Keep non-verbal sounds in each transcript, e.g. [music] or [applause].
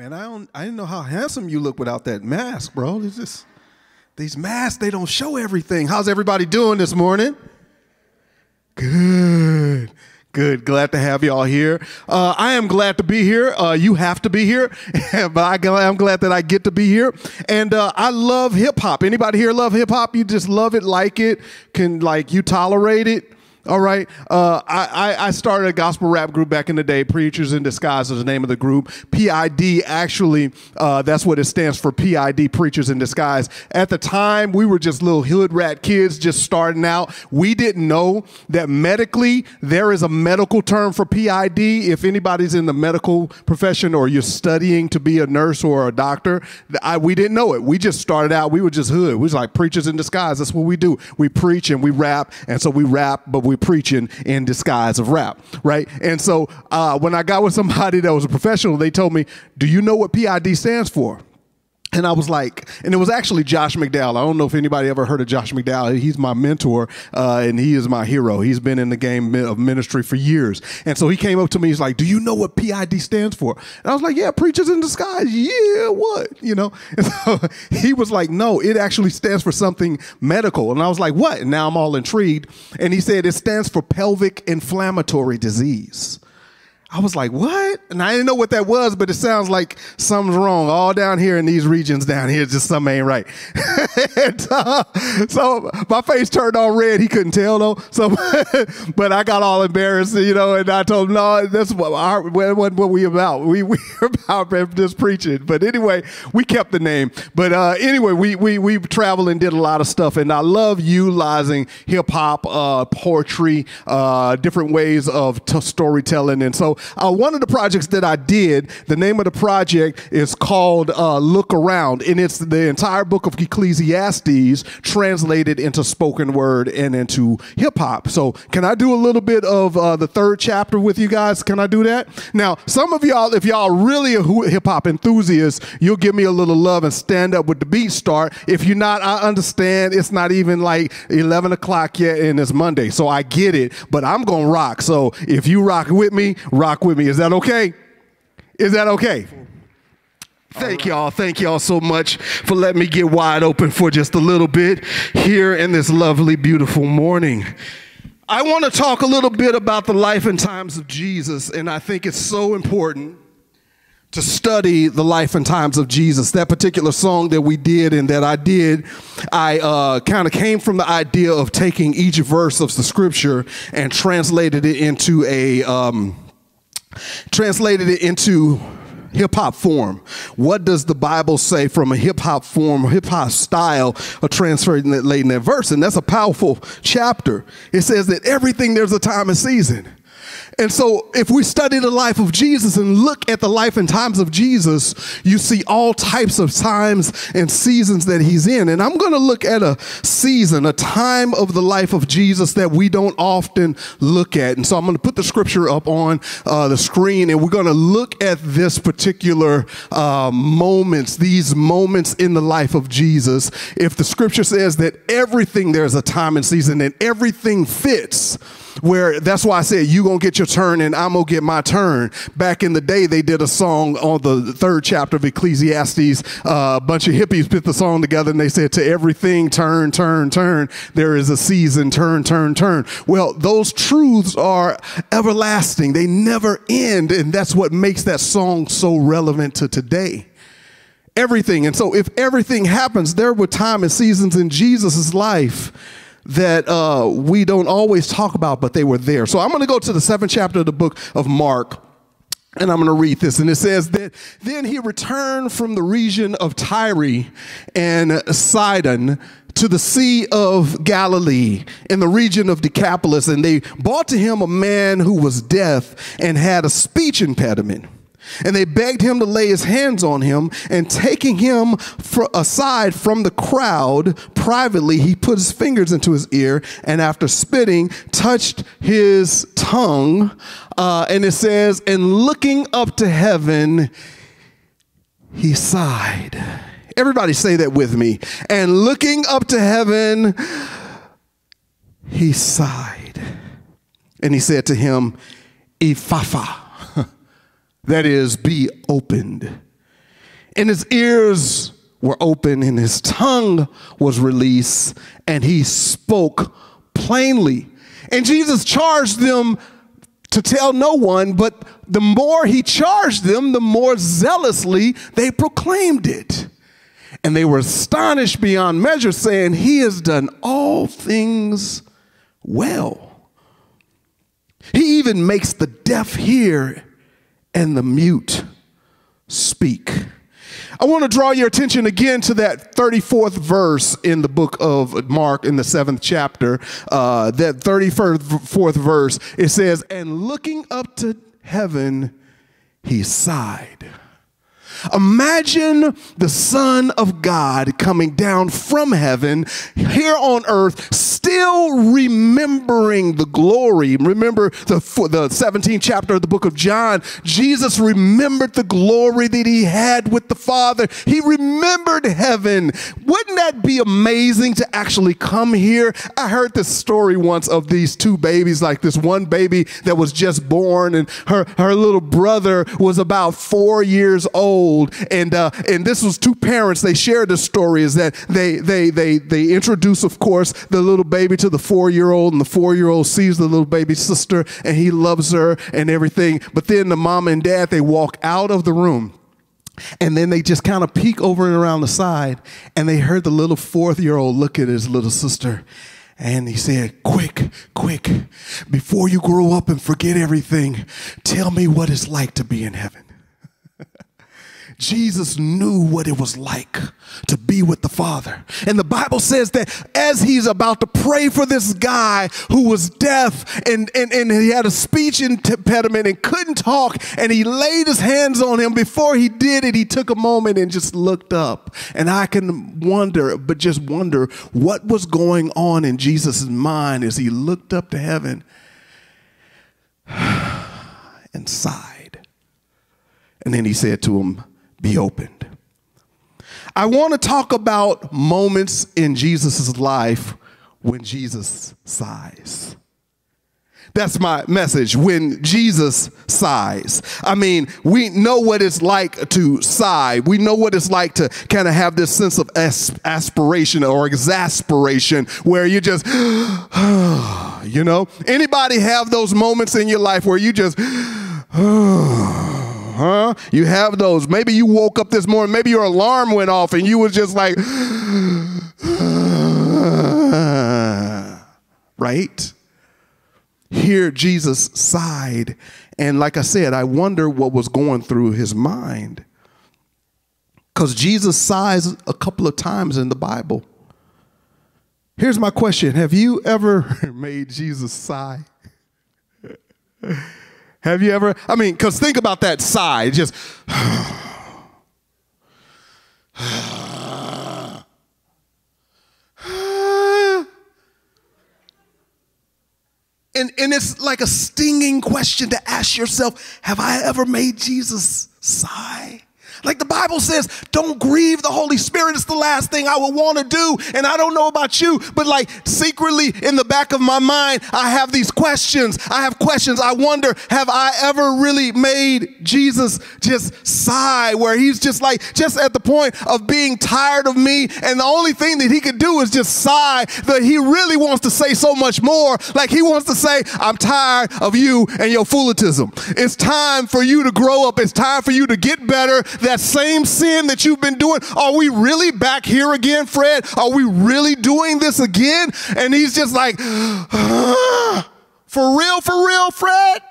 Man, I don't I didn't know how handsome you look without that mask, bro. It's just these masks, they don't show everything. How's everybody doing this morning? Good. Good. Glad to have y'all here. Uh, I am glad to be here. Uh, you have to be here, [laughs] but I, am glad that I get to be here. And uh, I love hip hop. Anybody here love hip hop? You just love it, like it, can like you tolerate it. All right. Uh, I, I started a gospel rap group back in the day. Preachers in Disguise is the name of the group. PID, actually, uh, that's what it stands for PID, Preachers in Disguise. At the time, we were just little hood rat kids just starting out. We didn't know that medically there is a medical term for PID. If anybody's in the medical profession or you're studying to be a nurse or a doctor, I, we didn't know it. We just started out, we were just hood. We was like preachers in disguise. That's what we do. We preach and we rap. And so we rap, but we we're preaching in disguise of rap, right? And so uh, when I got with somebody that was a professional, they told me, "Do you know what PID stands for?" And I was like, and it was actually Josh McDowell. I don't know if anybody ever heard of Josh McDowell. He's my mentor, uh, and he is my hero. He's been in the game of ministry for years. And so he came up to me. He's like, "Do you know what PID stands for?" And I was like, "Yeah, preachers in disguise." Yeah, what? You know? [laughs] And so he was like, "No, it actually stands for something medical." And I was like, "What?" And now I'm all intrigued. And he said it stands for pelvic inflammatory disease. I was like, what? And I didn't know what that was, but it sounds like something's wrong all down here in these regions down here. Just something ain't right. [laughs] and, uh, so my face turned all red. He couldn't tell though. So, [laughs] but I got all embarrassed, you know, and I told him, no, that's what, our, what, what we about. We, we [laughs] about just preaching. But anyway, we kept the name. But uh, anyway, we, we, we traveled and did a lot of stuff. And I love utilizing hip hop, uh, poetry, uh, different ways of storytelling. And so uh, one of the projects that I did, the name of the project is called uh, Look Around, and it's the entire book of Ecclesiastes translated into spoken word and into hip hop. So, can I do a little bit of uh, the third chapter with you guys? Can I do that? Now, some of y'all, if y'all really a hip hop enthusiast, you'll give me a little love and stand up with the beat start. If you're not, I understand it's not even like 11 o'clock yet and it's Monday. So I get it, but I'm going to rock. So if you rock with me, rock rock with me. Is that okay? Is that okay? Thank y'all. Thank y'all so much for letting me get wide open for just a little bit here in this lovely, beautiful morning. I want to talk a little bit about the life and times of Jesus, and I think it's so important to study the life and times of Jesus. That particular song that we did and that I did, I uh, kind of came from the idea of taking each verse of the scripture and translated it into a. Um, translated it into hip hop form. What does the Bible say from a hip hop form, hip hop style of translating that late in that verse? And that's a powerful chapter. It says that everything there's a time and season. And so, if we study the life of Jesus and look at the life and times of Jesus, you see all types of times and seasons that he's in. And I'm going to look at a season, a time of the life of Jesus that we don't often look at. And so, I'm going to put the scripture up on uh, the screen and we're going to look at this particular uh, moments, these moments in the life of Jesus. If the scripture says that everything there's a time and season and everything fits, where that's why I said you gonna get your turn and I'm gonna get my turn. Back in the day, they did a song on the third chapter of Ecclesiastes. Uh, a bunch of hippies put the song together and they said, "To everything, turn, turn, turn. There is a season. Turn, turn, turn." Well, those truths are everlasting. They never end, and that's what makes that song so relevant to today everything. And so, if everything happens, there were time and seasons in Jesus' life that uh, we don't always talk about, but they were there. So I'm going to go to the seventh chapter of the book of Mark. And I'm going to read this. And it says that then he returned from the region of Tyre and Sidon to the Sea of Galilee in the region of Decapolis. And they brought to him a man who was deaf and had a speech impediment. And they begged him to lay his hands on him, and taking him aside from the crowd privately, he put his fingers into his ear, and after spitting, touched his tongue. Uh, and it says, and looking up to heaven, he sighed. Everybody say that with me. And looking up to heaven, he sighed. And he said to him, Ephphatha that is, be opened. and his ears were open, and his tongue was released, and he spoke plainly. And Jesus charged them to tell no one, but the more he charged them, the more zealously they proclaimed it. And they were astonished beyond measure, saying, He has done all things well. He even makes the deaf hear and the mute speak. I want to draw your attention again to that 34th verse in the book of Mark in the seventh chapter. Uh, that 34th verse, it says, And looking up to heaven, he sighed. Imagine the Son of God coming down from heaven here on earth, still remembering the glory. Remember the, the 17th chapter of the book of John. Jesus remembered the glory that he had with the Father. He remembered heaven. Wouldn't that be amazing to actually come here? I heard this story once of these two babies, like this one baby that was just born, and her, her little brother was about four years old old, and uh, and this was two parents. They shared the story. Is that they they they they introduce, of course, the little baby to the four year old, and the four year old sees the little baby sister, and he loves her and everything. But then the mom and dad they walk out of the room. And then they just kind of peek over and around the side, and they heard the little fourth year old look at his little sister. And he said, Quick, quick, before you grow up and forget everything, tell me what it's like to be in heaven. Jesus knew what it was like to be with the Father. And the Bible says that as he's about to pray for this guy who was deaf and, and, and he had a speech impediment and couldn't talk, and he laid his hands on him, before he did it, he took a moment and just looked up. And I can wonder, but just wonder what was going on in Jesus' mind as he looked up to heaven [sighs] and sighed. And then he said to him, be opened. I want to talk about moments in Jesus' life when Jesus sighs. That's my message. When Jesus sighs. I mean, we know what it's like to sigh. We know what it's like to kind of have this sense of aspiration or exasperation where you just, [sighs] you know, anybody have those moments in your life where you just, [sighs] [sighs] huh? You have those. Maybe you woke up this morning, maybe your alarm went off and you was just like, [sighs] right? Here, Jesus sighed. And like I said, I wonder what was going through his mind. Because Jesus sighs a couple of times in the Bible. Here's my question Have you ever [laughs] made Jesus sigh? [laughs] Have you ever? I mean, because think about that sigh. Just. and, and it's like a stinging question to ask yourself Have I ever made Jesus sigh? Like the Bible says, don't grieve the Holy Spirit. It's the last thing I would want to do. And I don't know about you, but like secretly in the back of my mind, I have these questions. I have questions. I wonder, have I ever really made Jesus just sigh where he's just like, just at the point of being tired of me. And the only thing that he could do is just sigh that he really wants to say so much more. Like he wants to say, I'm tired of you and your foolishism. It's time for you to grow up. It's time for you to get better that same sin that you've been doing? Are we really back here again, Fred? Are we really doing this again? And he's just like, ah, [sighs] for real, for real, Fred?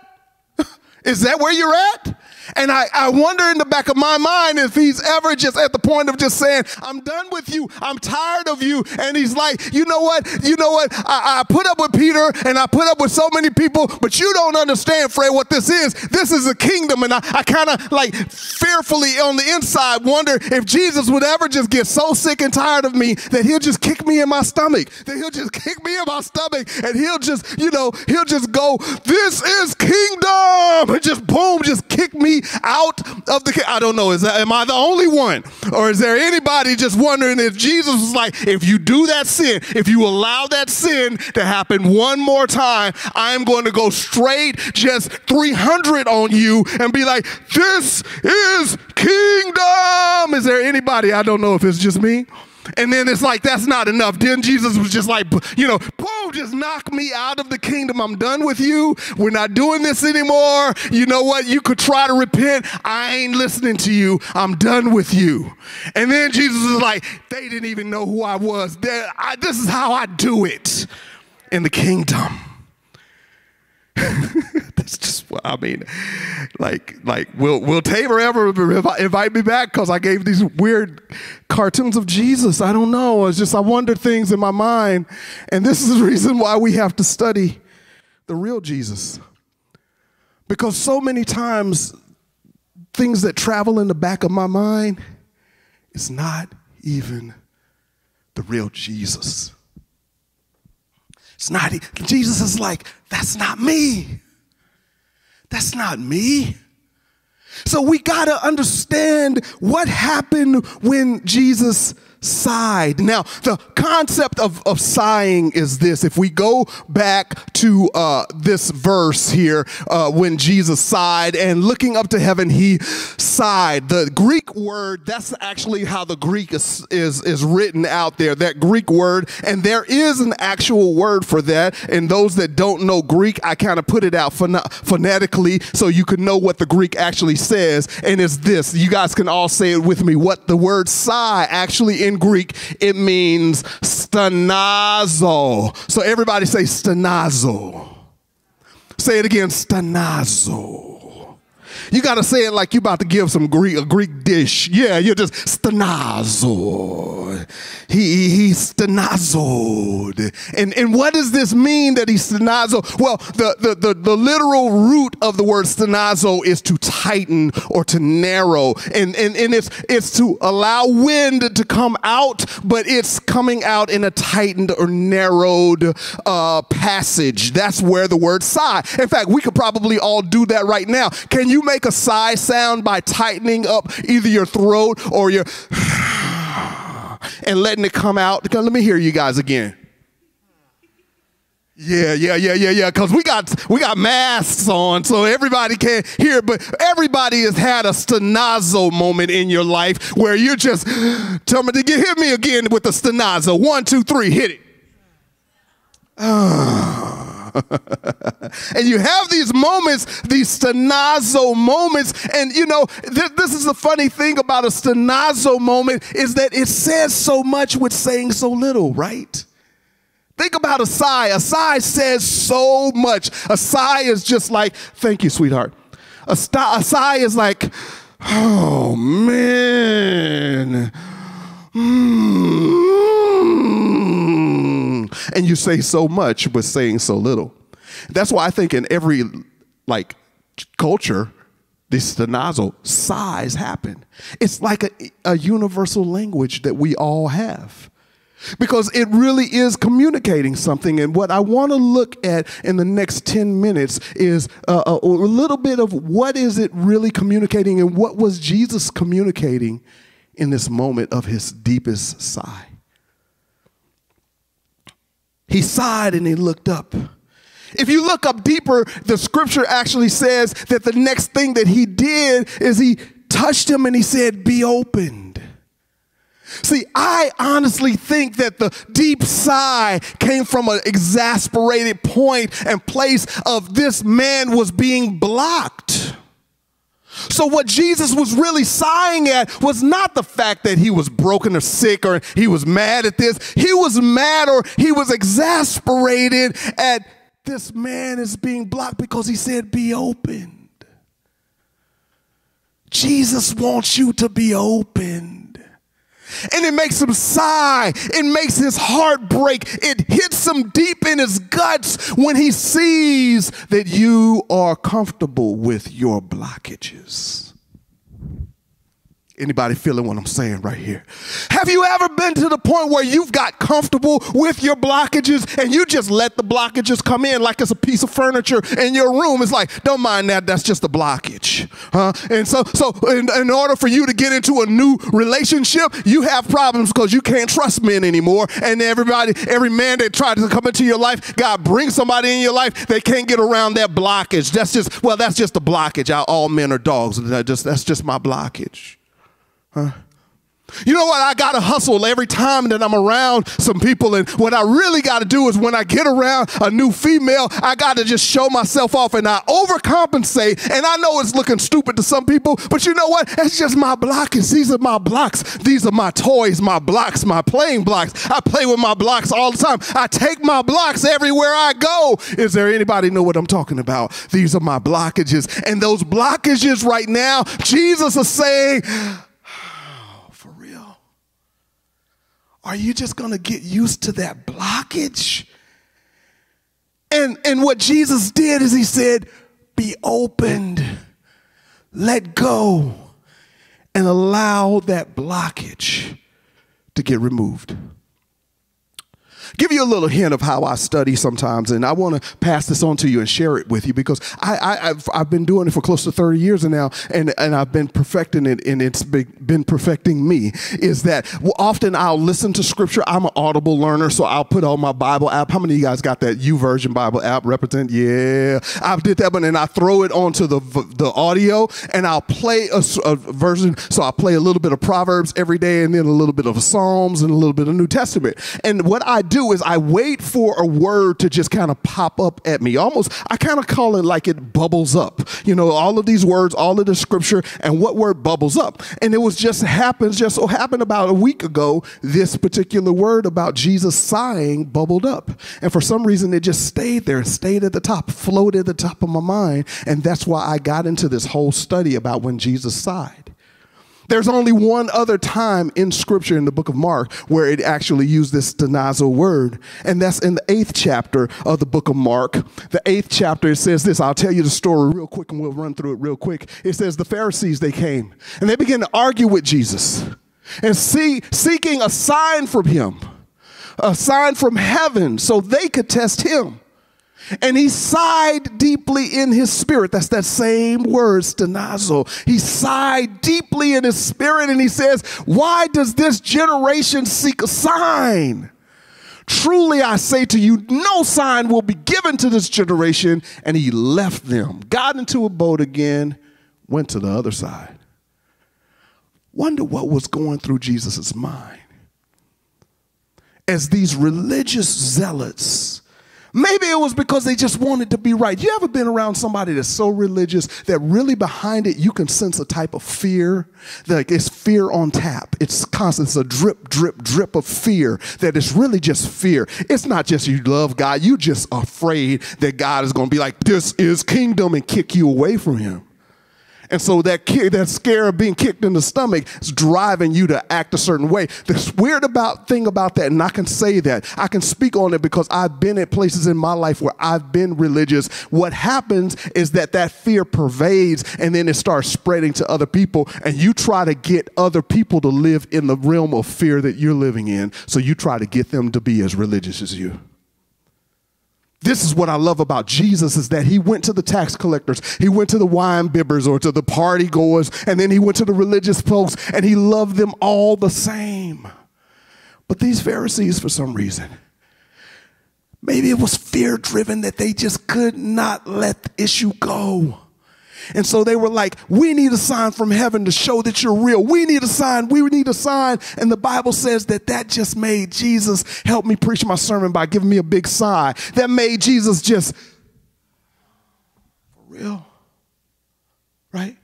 [laughs] Is that where you're at? And I, I wonder in the back of my mind if he's ever just at the point of just saying, I'm done with you. I'm tired of you. And he's like, you know what? You know what? I, I put up with Peter and I put up with so many people, but you don't understand, Fred, what this is. This is a kingdom. And I, I kind of like fearfully on the inside wonder if Jesus would ever just get so sick and tired of me that he'll just kick me in my stomach, that he'll just [laughs] kick me in my stomach and he'll just, you know, he'll just go, this is kingdom. And [laughs] just boom, just kick me out of the. I don't know. Is that am I the only one, or is there anybody just wondering if Jesus was like, if you do that sin, if you allow that sin to happen one more time, I am going to go straight just 300 on you and be like, this is kingdom. Is there anybody? I don't know if it's just me. And then it's like, that's not enough. Then Jesus was just like, you know, boom, just knock me out of the kingdom. I'm done with you. We're not doing this anymore. You know what? You could try to repent. I ain't listening to you. I'm done with you. And then Jesus was like, they didn't even know who I was. I, this is how I do it in the kingdom. [laughs] Just I mean. Like, like, will will Tabor ever invite me back? Because I gave these weird cartoons of Jesus. I don't know. It's just I wonder things in my mind, and this is the reason why we have to study the real Jesus. Because so many times, things that travel in the back of my mind, it's not even the real Jesus. It's not, Jesus is like, that's not me. That's not me. So we got to understand what happened when Jesus sighed. Now, the concept of, of sighing is this. If we go back to uh, this verse here, uh, when Jesus sighed and looking up to heaven, he sighed. The Greek word, that's actually how the Greek is, is, is written out there, that Greek word. And there is an actual word for that. And those that don't know Greek, I kind of put it out phon- phonetically so you can know what the Greek actually says. And it's this. You guys can all say it with me. What the word sigh actually in Greek, it means stenazo. So everybody say stenazo. Say it again, stenazo. You got to say it like you about to give some Greek a Greek dish. Yeah, you're just stenazo. He he stenazoed. And and what does this mean that he stenazo? Well, the, the the the literal root of the word stenazo is to tighten or to narrow. And and, and it's it's to allow wind to come out, but it's coming out in a tightened or narrowed uh, passage. That's where the word sigh. In fact, we could probably all do that right now. Can you make make a sigh sound by tightening up either your throat or your and letting it come out. Let me hear you guys again. Yeah, yeah, yeah, yeah, yeah. Cause we got we got masks on, so everybody can't hear. But everybody has had a stenazo moment in your life where you just tell me to get hit me again with the stenazo. One, two, three, hit it. [sighs] [laughs] and you have these moments, these stenazo moments. And you know, th- this is the funny thing about a stenazo moment is that it says so much with saying so little, right? Think about a sigh. A sigh says so much. A sigh is just like, thank you, sweetheart. A, a sigh is like, oh man. Mm and you say so much with saying so little. That's why I think in every like culture, this stenazo sighs happen. It's like a, a universal language that we all have because it really is communicating something. And what I want to look at in the next 10 minutes is uh, a, a, little bit of what is it really communicating and what was Jesus communicating in this moment of his deepest sigh. He sighed and he looked up. If you look up deeper, the scripture actually says that the next thing that he did is he touched him and he said, Be opened. See, I honestly think that the deep sigh came from an exasperated point and place of this man was being blocked. So, what Jesus was really sighing at was not the fact that he was broken or sick or he was mad at this. He was mad or he was exasperated at this man is being blocked because he said, Be opened. Jesus wants you to be opened. and it makes him sigh. It makes his heart break. It hits him deep in his guts when he sees that you are comfortable with your blockages. Anybody feeling what I'm saying right here? Have you ever been to the point where you've got comfortable with your blockages and you just let the blockages come in like it's a piece of furniture in your room? It's like, don't mind that, that's just a blockage. Huh? And so, so in, in order for you to get into a new relationship, you have problems because you can't trust men anymore. And everybody, every man that tries to come into your life, God brings somebody in your life, they can't get around that blockage. That's just, well, that's just a blockage. All men are dogs. Just, that's just my blockage. Huh? You know what? I got to hustle every time that I'm around some people. And what I really got to do is when I get around a new female, I got to just show myself off and I overcompensate. And I know it's looking stupid to some people, but you know what? It's just my blocks. These are my blocks. These are my toys, my blocks, my playing blocks. I play with my blocks all the time. I take my blocks everywhere I go. Is there anybody know what I'm talking about? These are my blockages. And those blockages right now, Jesus is saying, Are you just going to get used to that blockage? And, and what Jesus did is he said, be opened, let go, and allow that blockage to get removed give you a little hint of how I study sometimes, and I want to pass this on to you and share it with you because I, have I've been doing it for close to 30 years now, and, and I've been perfecting it, and it's been perfecting me. Is that often I'll listen to scripture. I'm an audible learner, so I'll put on my Bible app. How many of you guys got that YouVersion Bible app? Represent? Yeah, I did that, but then I throw it onto the the audio, and I'll play a, a version. So I play a little bit of Proverbs every day, and then a little bit of Psalms and a little bit of New Testament. And what I do is I wait for a word to just kind of pop up at me. Almost, I kind of call it like it bubbles up. You know, all of these words, all of the scripture, and what word bubbles up. And it was just happens, just so happened about a week ago, this particular word about Jesus sighing bubbled up. And for some reason, it just stayed there, stayed at the top, floated at the top of my mind. And that's why I got into this whole study about when Jesus sighed. There's only one other time in scripture in the book of Mark where it actually used this stenazo word, and that's in the eighth chapter of the book of Mark. The eighth chapter, it says this. I'll tell you the story real quick and we'll run through it real quick. It says the Pharisees, they came and they began to argue with Jesus and see, seeking a sign from him, a sign from heaven so they could test him. And he sighed deeply in his spirit. That's that same word, stenazo. He sighed deeply in his spirit and he says, Why does this generation seek a sign? Truly I say to you, no sign will be given to this generation. And he left them, got into a boat again, went to the other side. Wonder what was going through Jesus' mind as these religious zealots Maybe it was because they just wanted to be right. You ever been around somebody that's so religious that really behind it you can sense a type of fear? Like it's fear on tap. It's constant. It's a drip, drip, drip of fear that it's really just fear. It's not just you love God. You just afraid that God is going to be like, this is kingdom and kick you away from him. And so that that scare of being kicked in the stomach is driving you to act a certain way. The weird about thing about that, and I can say that I can speak on it because I've been at places in my life where I've been religious. What happens is that that fear pervades, and then it starts spreading to other people, and you try to get other people to live in the realm of fear that you're living in. So you try to get them to be as religious as you. This is what I love about Jesus is that he went to the tax collectors, he went to the wine bibbers or to the party goers, and then he went to the religious folks and he loved them all the same. But these Pharisees, for some reason, maybe it was fear driven that they just could not let the issue go. And so they were like, we need a sign from heaven to show that you're real. We need a sign. We need a sign. And the Bible says that that just made Jesus help me preach my sermon by giving me a big sigh. That made Jesus just, for real? Right?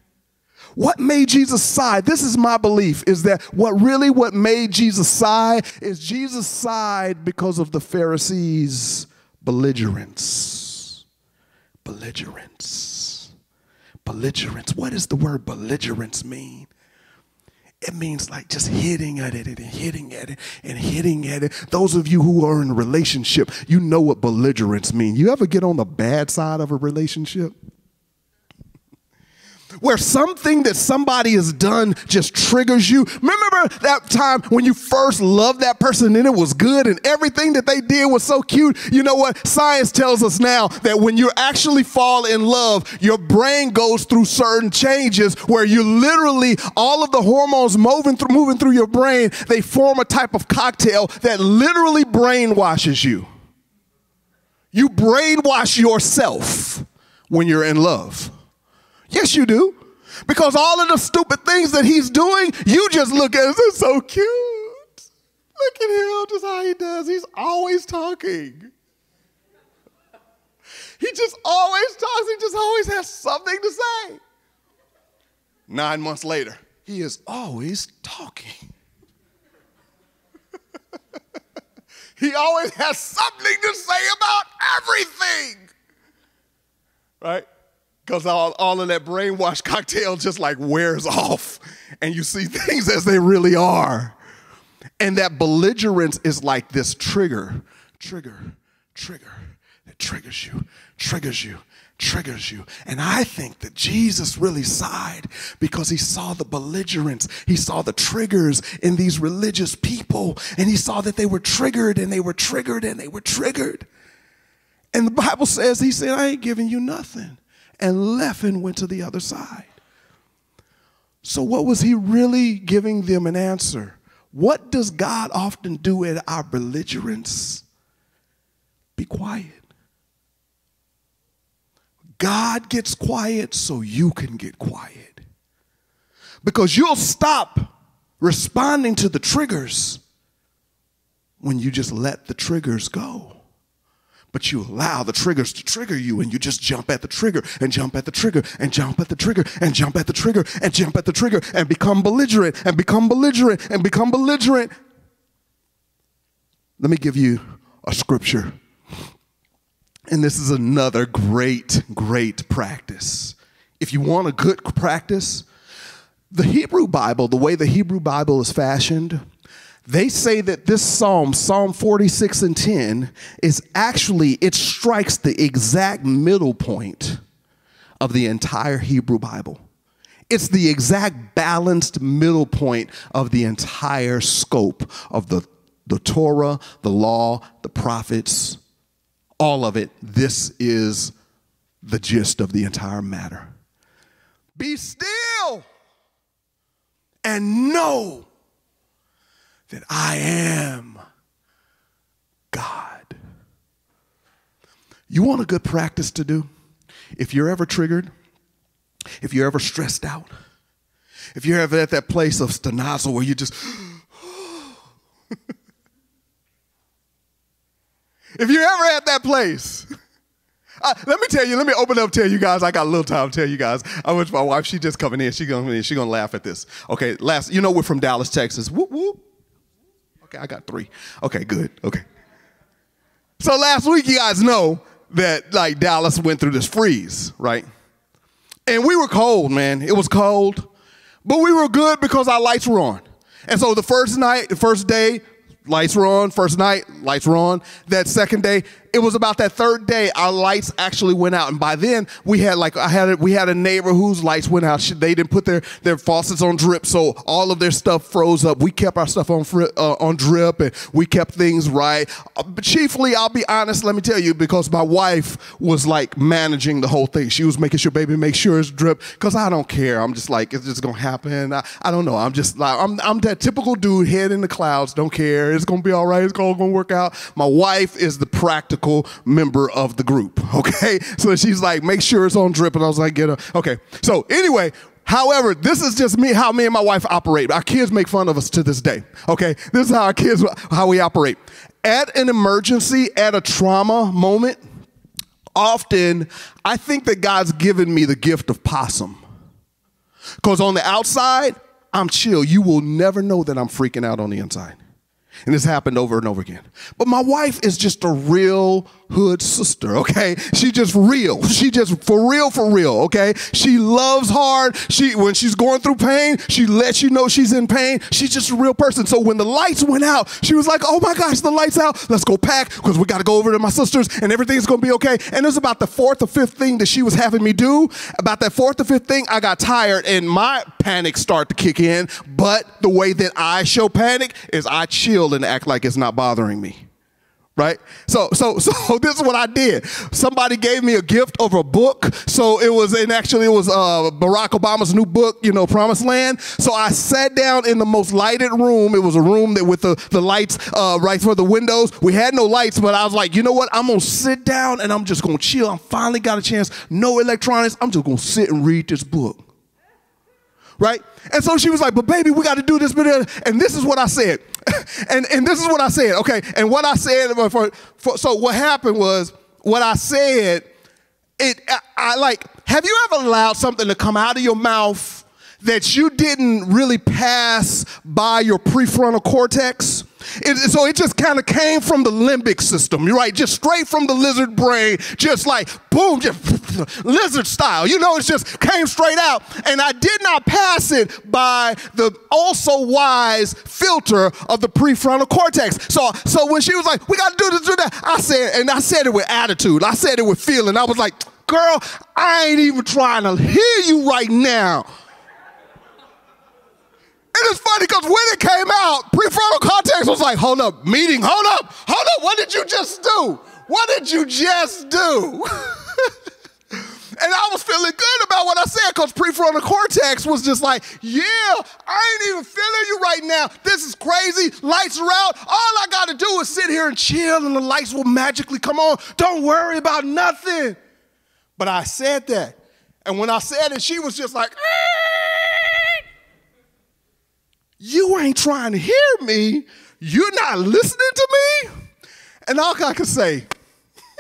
What made Jesus sigh? This is my belief is that what really what made Jesus sigh is Jesus sighed because of the Pharisees' belligerence. Belligerence belligerence. What does the word belligerence mean? It means like just hitting at it and hitting at it and hitting at it. Those of you who are in a relationship, you know what belligerence means. You ever get on the bad side of a relationship? Where something that somebody has done just triggers you. Remember that time when you first loved that person and it was good and everything that they did was so cute? You know what? Science tells us now that when you actually fall in love, your brain goes through certain changes where you literally, all of the hormones moving through, moving through your brain, they form a type of cocktail that literally brainwashes you. You brainwash yourself when you're in love. Yes, you do. Because all of the stupid things that he's doing, you just look at it, it's so cute. Look at him, just how he does. He's always talking. He just always talks, he just always has something to say. Nine months later, he is always talking. [laughs] he always has something to say about everything. Right? Because all, all of that brainwash [laughs] cocktail just like wears off and you see [laughs] things as they really are. And that belligerence is like this trigger, trigger, trigger that triggers you, triggers you, triggers you. And I think that Jesus really sighed because he saw the belligerence, he saw the triggers in these religious people, and he saw that they were triggered and they were triggered and they were triggered. And the Bible says, he said, I ain't giving you nothing and left and went to the other side. So, what was he really giving them an answer? What does God often do at our belligerence? Be quiet. God gets quiet so you can get quiet. Because you'll stop responding to the triggers when you just let the triggers go but you allow the triggers to trigger you and you just jump at the trigger and jump at the trigger and jump at the trigger and jump at the trigger and jump at the trigger and become belligerent and become belligerent and become belligerent. Let me give you a scripture. And this is another great, great practice. If you want a good practice, the Hebrew Bible, the way the Hebrew Bible is fashioned, they say that this psalm, Psalm 46 and 10, is actually, it strikes the exact middle point of the entire Hebrew Bible. It's the exact balanced middle point of the entire scope of the, the Torah, the law, the prophets, all of it. This is the gist of the entire matter. Be still and know that I am God. You want a good practice to do? If you're ever triggered, if you're ever stressed out, if you're ever at that place of stenazo where you just, [laughs] if you're ever at that place, [laughs] uh, let me tell you, let me open up tell you guys. I got a little time to tell you guys. I to my wife, she just coming in. She gonna she gonna laugh at this. Okay, last you know we're from Dallas, Texas. Whoop whoop. Okay, I got three. Okay, good. Okay. So last week, you guys know that like Dallas went through this freeze, right? And we were cold, man. It was cold, but we were good because our lights were on. And so the first night, the first day, lights were on. First night, lights were on. That second day, it was about that third day our lights actually went out. And by then we had like i had a, we had a neighbor whose lights went out. They didn't put their their faucets on drip so all of their stuff froze up. We kept our stuff on uh, on drip and we kept things right. But chiefly i'll be honest let me tell you because my wife was like managing the whole thing. She was making sure baby make sure it's drip because i don't care. I'm just like it's just gonna happen. I, I don't know. I'm just like i'm, I'm that typical dude head in the clouds don't care. It's gonna be all right. It's all gonna work out. My wife is the practical member of the group. [laughs] Okay. So she's like, make sure it's on drip. And I was like, get a, okay. So anyway, However, this is just me, how me and my wife operate. Our kids make fun of us to this day. Okay, this is how our kids, how we operate. At an emergency, at a trauma moment, often I think that God's given me the gift of possum. Because on the outside, I'm chill. You will never know that I'm freaking out on the inside. And this happened over and over again. But my wife is just a real hood sister, okay? She just real. [laughs] She just for real, for real, okay? She loves hard. She when she's going through pain, she lets you know she's in pain. She's just a real person. So when the lights went out, she was like, "Oh my gosh, the lights out. Let's go pack because we got to go over to my sister's and everything's to be okay." And it was about the fourth or fifth thing that she was having me do. About that fourth or fifth thing, I got tired and my panic started to kick in. But the way that I show panic is I chill and act like it's not bothering me right? So so [laughs] so this is what i did. Somebody gave me a gift of a book. So it was and actually it was uh, barack obama's new book you know promised land. So i sat down in the most lighted room. It was a room that with the, the lights uh, right for the windows. We had no lights but i was like you know what? I'm gonna sit down and i'm just gonna chill. I finally got a chance. No electronics. I'm just gonna sit and read this book right and so she was like but baby we got to do this uh, and this is what i said [laughs] and, and this is what I said, okay? And what I said, for, for, so what happened was, what I said, it, I, I like, have you ever allowed something to come out of your mouth that you didn't really pass by your prefrontal cortex? It, so it just kind of came from the limbic system, right? Just straight from the lizard brain, just like boom, just [laughs] lizard style. You know, it just came straight out. And I did not pass it by the also wise filter of the prefrontal cortex. So, so when she was like, we got to do this, do that, I said, and I said it with attitude. I said it with feeling. I was like, girl, I ain't even trying to hear you right now. And it's funny because when it came out, prefrontal cortex was like, hold up, meeting, hold up, hold up, what did you just do? What did you just do? [laughs] and I was feeling good about what I said because prefrontal cortex was just like, yeah, I ain't even feeling you right now. This is crazy. Lights are out. All I got to do is sit here and chill and the lights will magically come on. Don't worry about nothing. But I said that. And when I said it, she was just like, ah! You ain't trying to hear me. You're not listening to me. And all I can say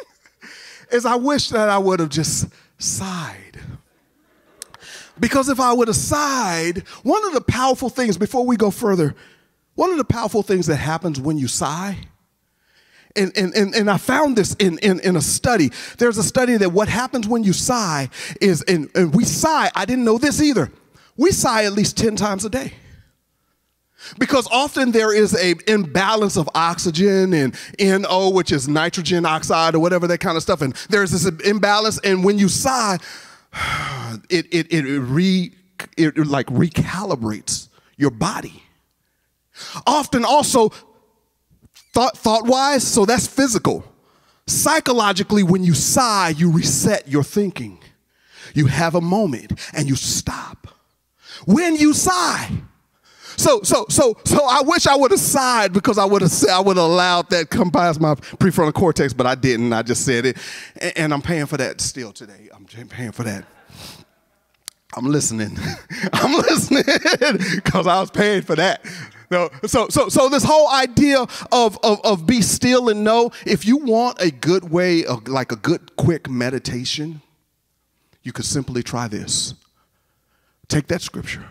[laughs] is, I wish that I would have just sighed. Because if I would have sighed, one of the powerful things, before we go further, one of the powerful things that happens when you sigh, and, and, and, and I found this in, in, in a study. There's a study that what happens when you sigh is, and, and we sigh, I didn't know this either. We sigh at least 10 times a day. Because often there is a imbalance of oxygen and NO, which is nitrogen oxide or whatever that kind of stuff. And there's this imbalance. And when you sigh, [sighs] it, it, it, re, it like recalibrates your body. Often also thought, thought wise, so that's physical. Psychologically, when you sigh, you reset your thinking. You have a moment and you stop. When you sigh, so, so, so, so I wish I would have sighed because I would have said I would have allowed that come past my prefrontal cortex, but I didn't. I just said it, and, and I'm paying for that still today. I'm paying for that. I'm listening. [laughs] I'm listening [laughs] because I was paying for that. No, so so so this whole idea of, of of be still and know. If you want a good way of like a good quick meditation, you could simply try this. Take that scripture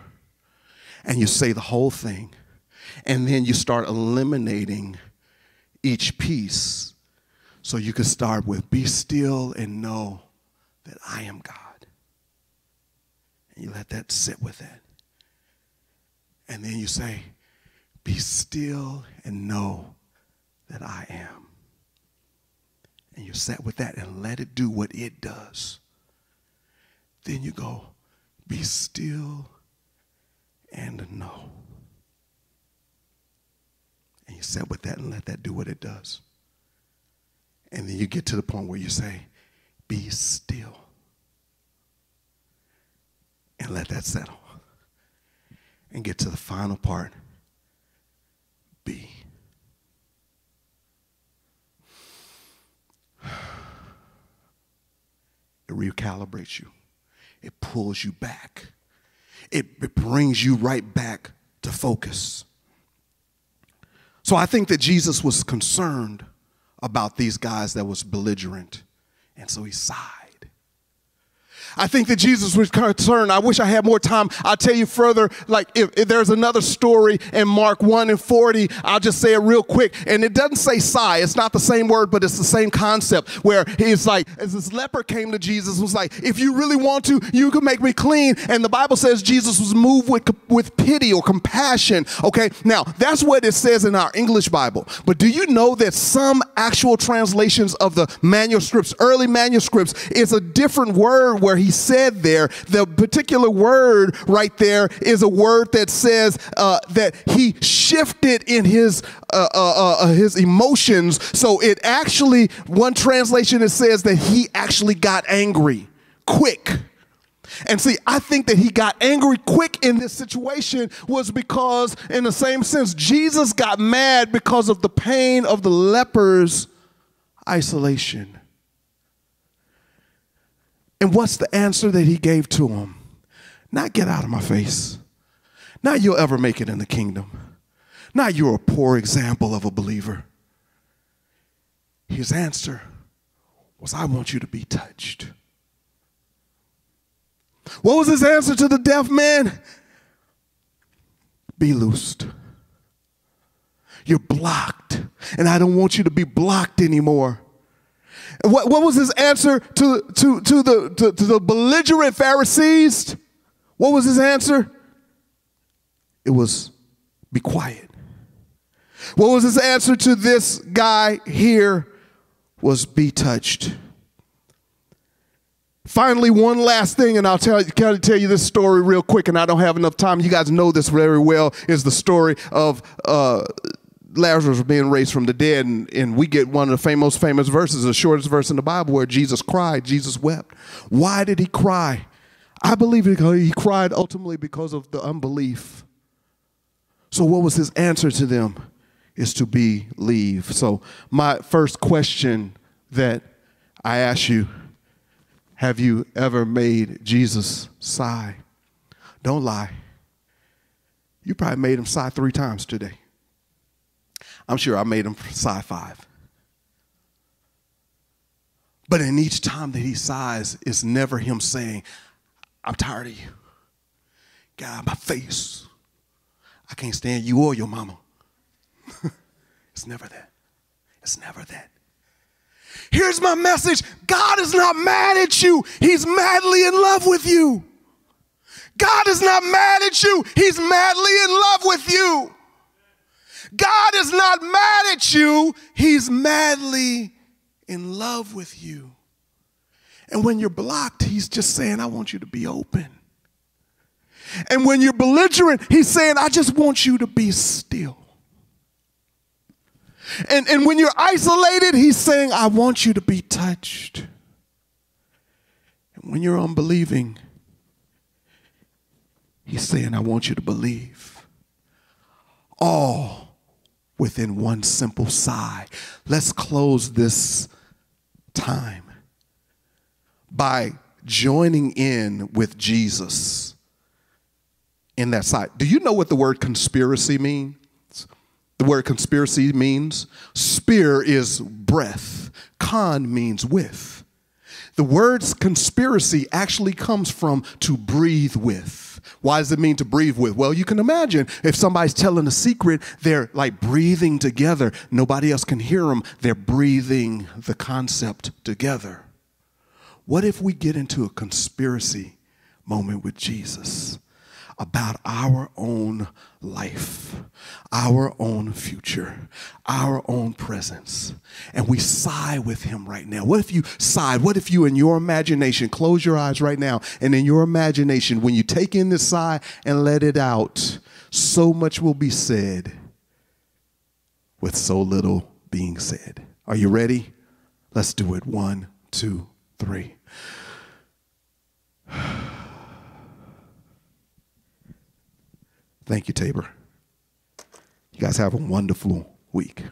and you say the whole thing. And then you start eliminating each piece. So you can start with be still and know that I am God. And you let that sit with it. And then you say, be still and know that I am. And you sit with that and let it do what it does. Then you go, be still and know. And you sit with that and let that do what it does. And then you get to the point where you say, Be still. And let that settle. And get to the final part Be. [sighs] It recalibrates you, it pulls you back it, brings you right back to focus. So I think that Jesus was concerned about these guys that was belligerent, and so he sighed. I think that Jesus was concerned. I wish I had more time. I'll tell you further. Like, if, if, there's another story in Mark 1 and 40, I'll just say it real quick. And it doesn't say sigh. It's not the same word, but it's the same concept where he's like, as this leper came to Jesus, was like, if you really want to, you can make me clean. And the Bible says Jesus was moved with, with pity or compassion. Okay. Now, that's what it says in our English Bible. But do you know that some actual translations of the manuscripts, early manuscripts, is a different word where he he said there, the particular word right there is a word that says uh, that he shifted in his uh, uh, uh, uh, his emotions. So it actually, one translation it says that he actually got angry quick. And see, I think that he got angry quick in this situation was because, in the same sense, Jesus got mad because of the pain of the leper's isolation. And what's the answer that he gave to him? Not get out of my face. Not you'll ever make it in the kingdom. Not you're a poor example of a believer. His answer was, I want you to be touched. What was his answer to the deaf man? Be loosed. You're blocked, and I don't want you to be blocked anymore. What, what was his answer to, to, to, the, to, to the belligerent Pharisees? What was his answer? It was be quiet. What was his answer to this guy here? Was be touched. Finally, one last thing, and I'll tell, kind of tell you this story real quick, and I don't have enough time. You guys know this very well. Is the story of uh, Lazarus was being raised from the dead, and, and we get one of the famous, famous verses, the shortest verse in the Bible, where Jesus cried, Jesus wept. Why did he cry? I believe he cried ultimately because of the unbelief. So, what was his answer to them? Is to believe. So, my first question that I ask you have you ever made Jesus sigh? Don't lie. You probably made him sigh three times today. I'm sure I made him [laughs] sigh five. But in each time that he sighs, it's never him saying, I'm tired of you. God, my face. I can't stand you or your mama. [laughs] it's never that. It's never that. Here's my message God is not mad at you, He's madly in love with you. God is not mad at you, He's madly in love with you. God is not mad at you, He's madly in love with you. And when you're blocked, He's just saying, I want you to be open. And when you're belligerent, He's saying, I just want you to be still. And, and when you're isolated, He's saying, I want you to be touched. And when you're unbelieving, He's saying, I want you to believe. All within one simple sigh. Let's close this time by joining in with Jesus in that sigh. Do you know what the word conspiracy means? The word conspiracy means spear is breath, con means with. The words conspiracy actually comes from to breathe with. Why does it mean to breathe with? Well, you can imagine if somebody's telling a secret, they're like breathing together. Nobody else can hear them. They're breathing the concept together. What if we get into a conspiracy moment with Jesus? About our own life, our own future, our own presence. And we sigh with him right now. What if you sighed? What if you, in your imagination, close your eyes right now, and in your imagination, when you take in this sigh and let it out, so much will be said with so little being said. Are you ready? Let's do it. One, two, three. [sighs] Thank you, Tabor. You guys have a wonderful week.